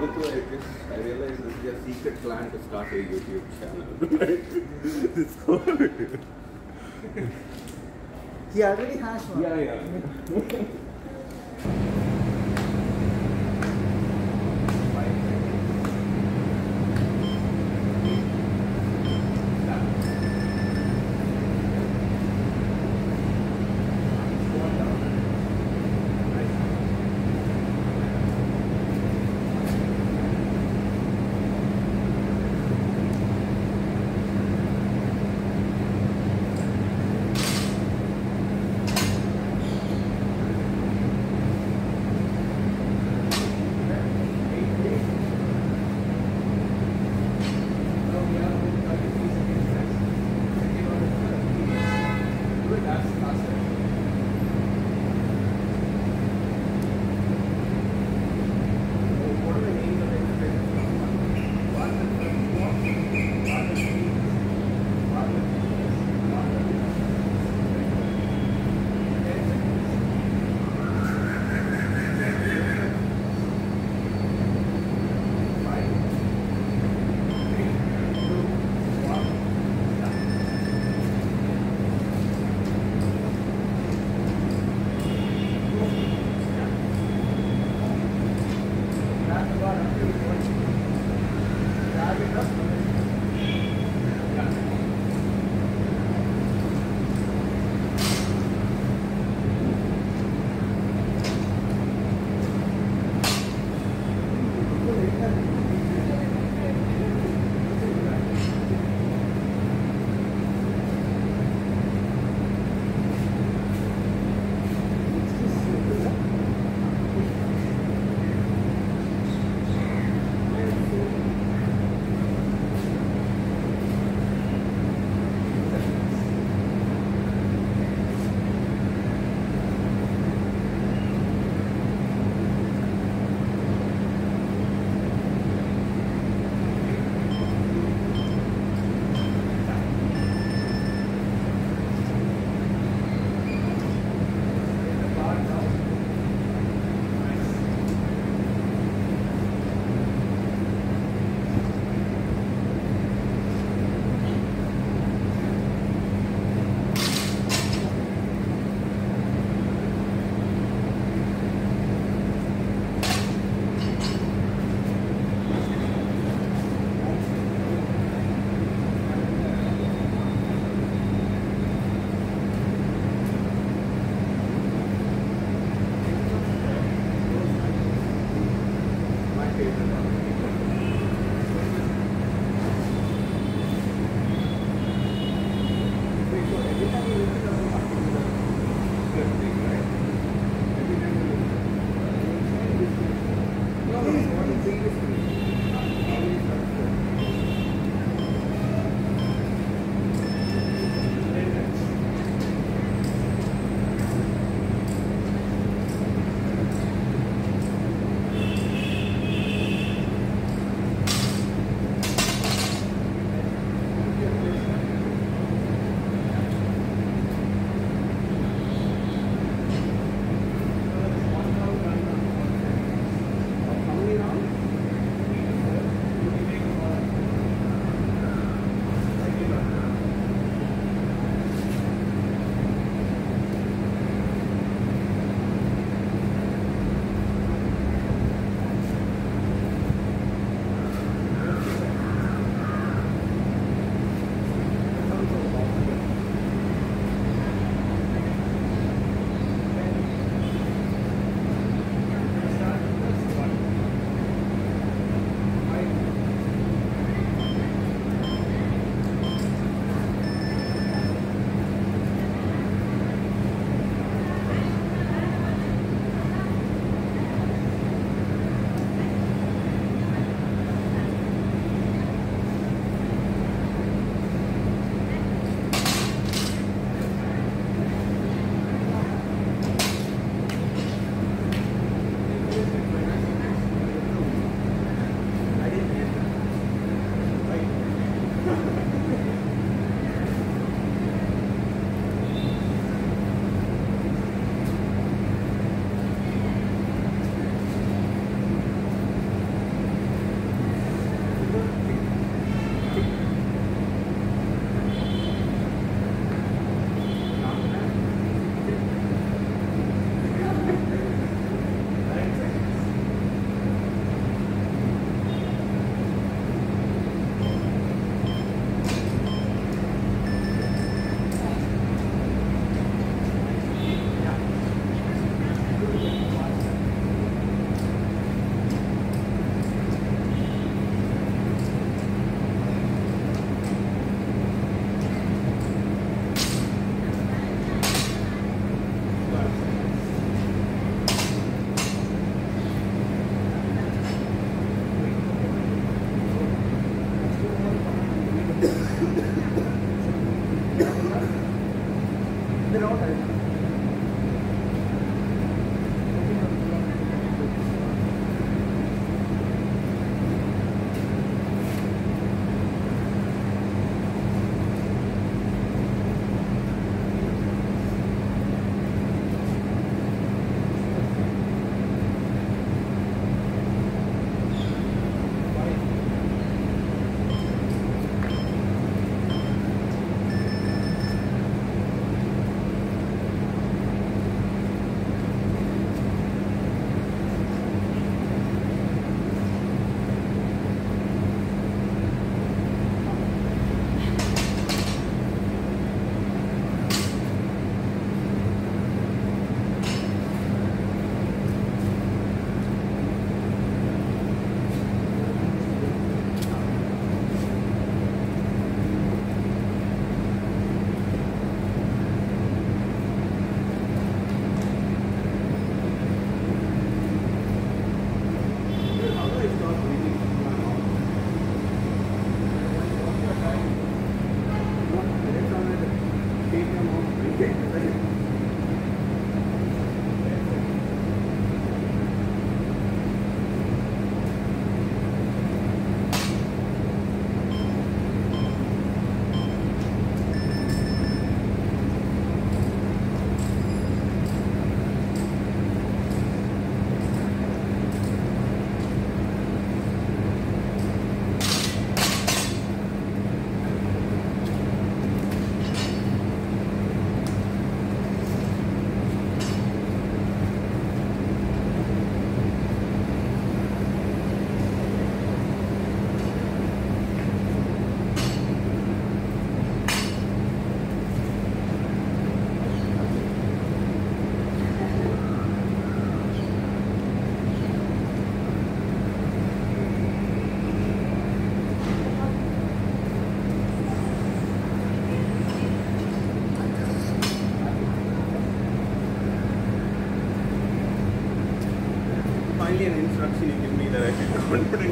Look like this. I realized this is a secret plan to start a YouTube channel. this whole He already has one. yeah, yeah.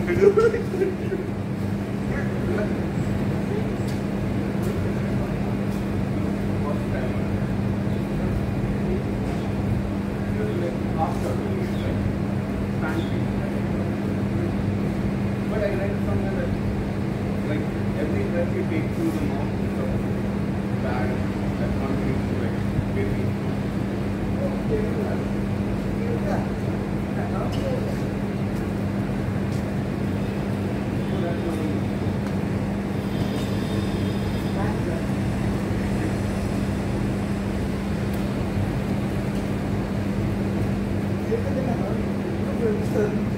to do Okay.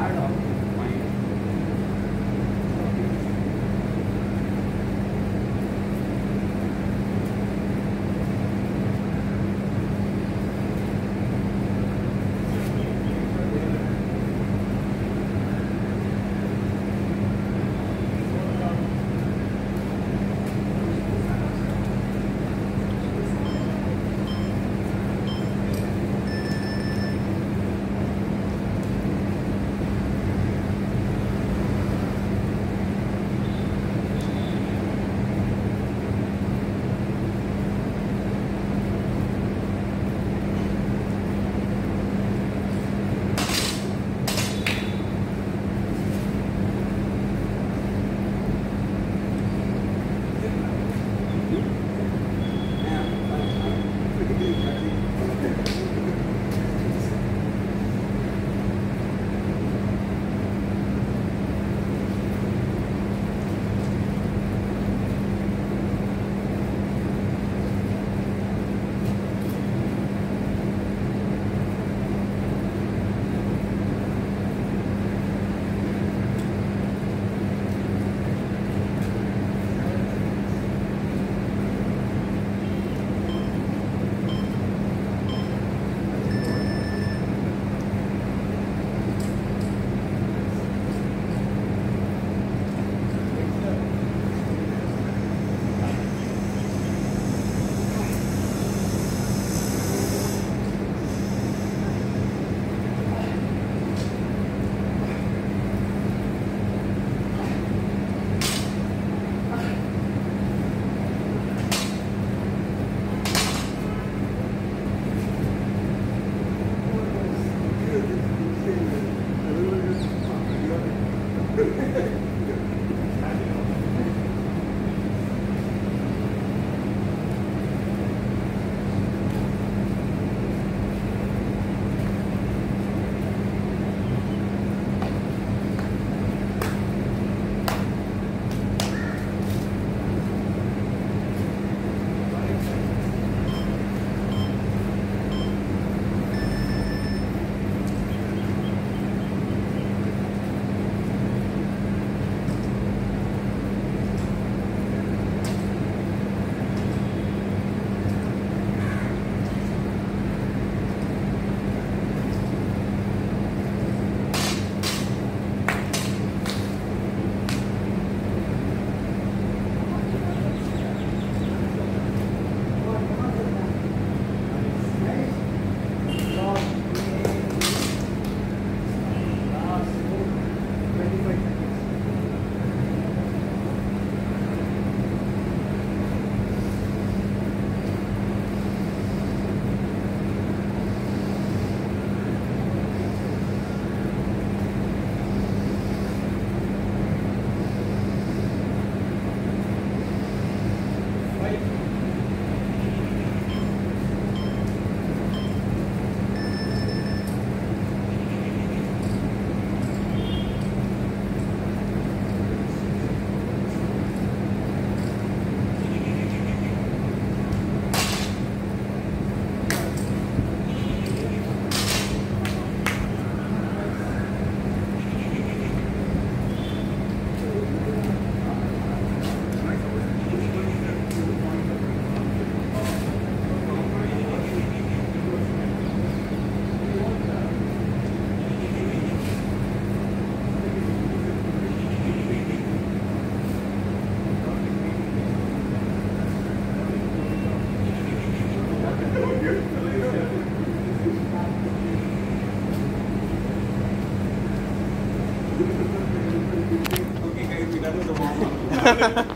But is it Bye.